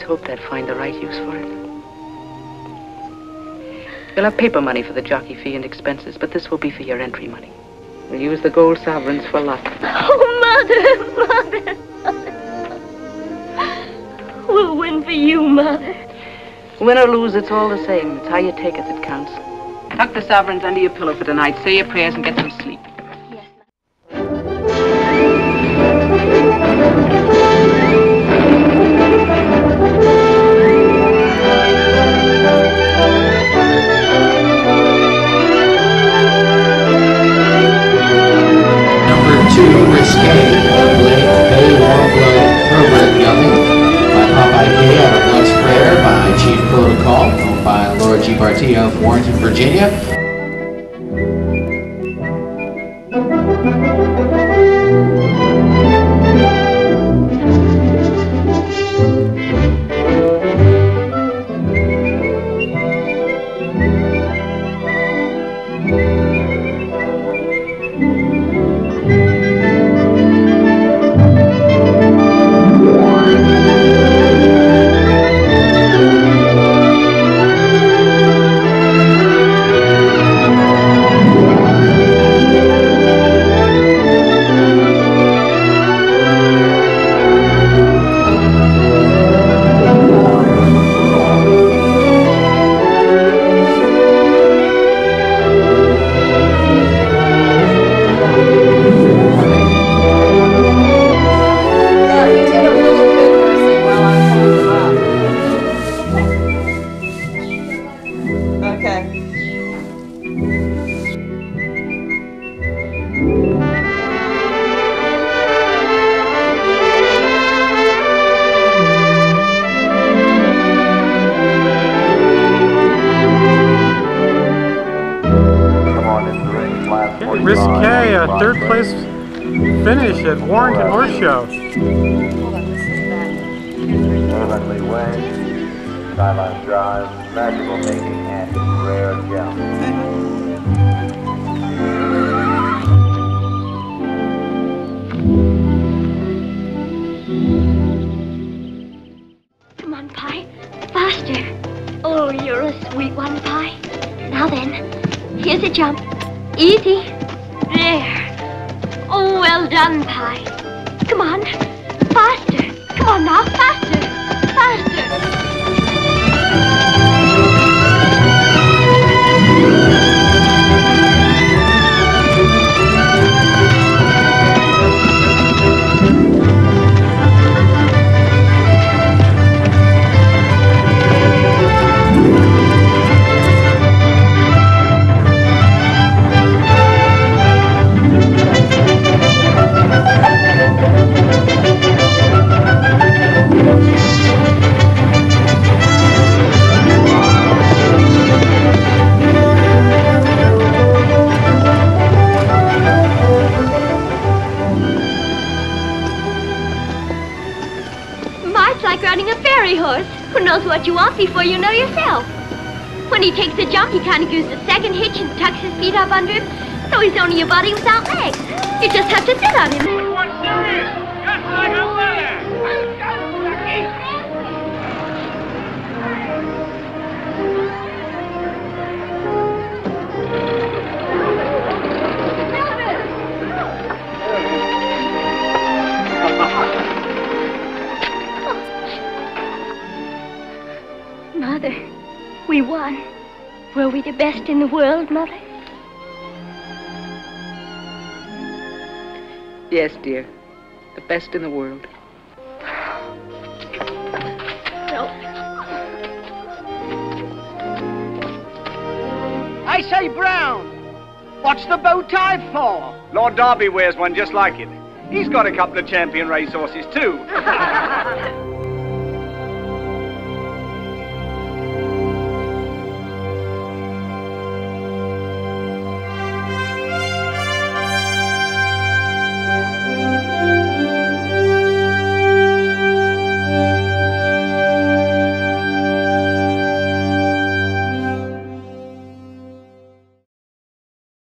I'd find the right use for it. You'll have paper money for the jockey fee and expenses, but this will be for your entry money. We'll use the gold sovereigns for luck. Oh, Mother, Mother, Mother. We'll win for you, Mother. Win or lose, it's all the same. It's how you take it that counts. Tuck the sovereigns under your pillow for tonight. Say your prayers and get some sleep. Laura G. Bartee of Warrenton, Virginia. Risque, a third place finish at Warrenton Horse Show. Heavenly Way, Skyline Drive, Magical Making, and Rare Gem. Come on, Pie. Faster. Oh, you're a sweet one, Pie. Now then, here's a jump. Easy. There. Oh, well done, Pie. Come on. Faster. Knows what you want before you know yourself. When he takes a jump, he kind of gives a second hitch and tucks his feet up under him, so he's only a body without legs. You just have to sit on him. We won. Were we the best in the world, Mother? Yes, dear. The best in the world. I say, Brown, what's the bow tie for? Lord Derby wears one just like it. He's got a couple of champion racehorses too.